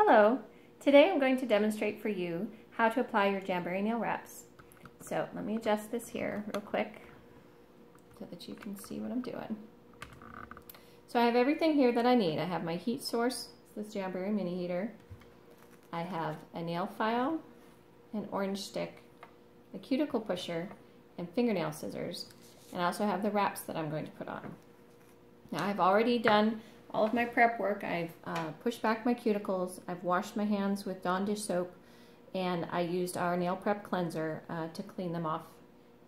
Hello! Today I'm going to demonstrate for you how to apply your Jamberry nail wraps. So let me adjust this here real quick so that you can see what I'm doing. So I have everything here that I need. I have my heat source, this Jamberry mini heater. I have a nail file, an orange stick, a cuticle pusher, and fingernail scissors. And I also have the wraps that I'm going to put on. Now I've already done all of my prep work. I've uh, pushed back my cuticles, I've washed my hands with Dawn dish soap, and I used our nail prep cleanser uh, to clean them off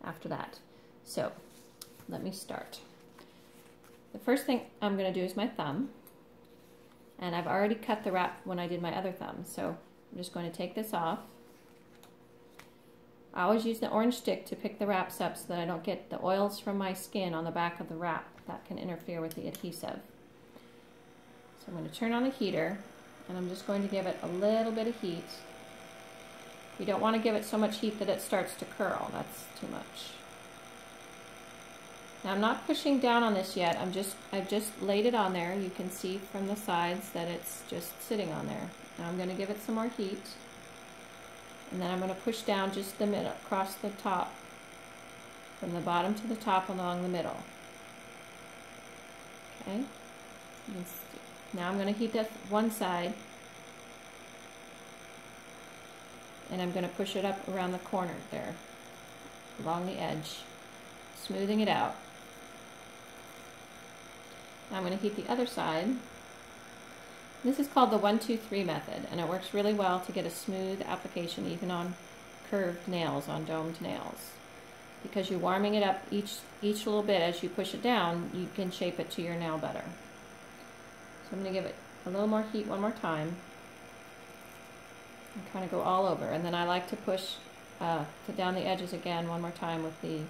after that. So let me start. The first thing I'm going to do is my thumb. And I've already cut the wrap when I did my other thumb. So I'm just going to take this off. I always use the orange stick to pick the wraps up so that I don't get the oils from my skin on the back of the wrap. That can interfere with the adhesive. So I'm going to turn on the heater and I'm just going to give it a little bit of heat. You don't want to give it so much heat that it starts to curl. That's too much. Now I'm not pushing down on this yet. I'm just I've just laid it on there. You can see from the sides that it's just sitting on there. Now I'm going to give it some more heat. And then I'm going to push down just the middle across the top from the bottom to the top along the middle. Okay? Now I'm going to heat that one side and I'm going to push it up around the corner there along the edge smoothing it out. Now I'm going to heat the other side. This is called the 1-2-3 method and it works really well to get a smooth application even on curved nails, on domed nails. Because you're warming it up each, each little bit as you push it down, you can shape it to your nail better. So I'm going to give it a little more heat one more time. And kind of go all over. And then I like to push uh, down the edges again one more time with the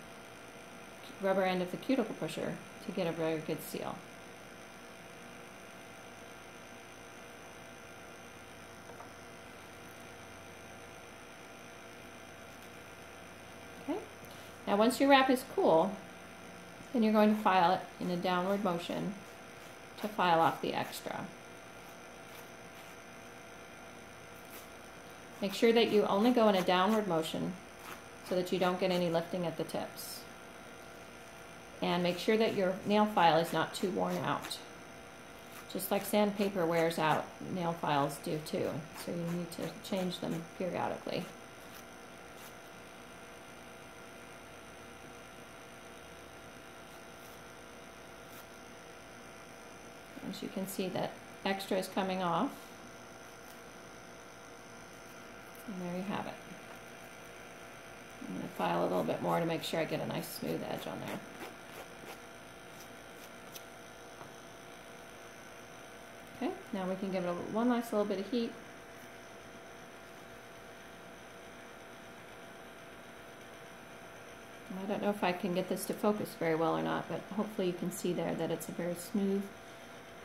rubber end of the cuticle pusher to get a very good seal. Okay. Now once your wrap is cool, then you're going to file it in a downward motion to file off the extra. Make sure that you only go in a downward motion so that you don't get any lifting at the tips. And make sure that your nail file is not too worn out. Just like sandpaper wears out, nail files do too. So you need to change them periodically. As you can see that extra is coming off. And there you have it. I'm going to file a little bit more to make sure I get a nice smooth edge on there. Okay, now we can give it a, one nice little bit of heat. I don't know if I can get this to focus very well or not, but hopefully you can see there that it's a very smooth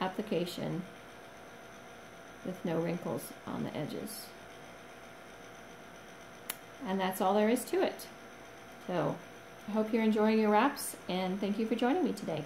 application with no wrinkles on the edges. And that's all there is to it. So I hope you're enjoying your wraps and thank you for joining me today.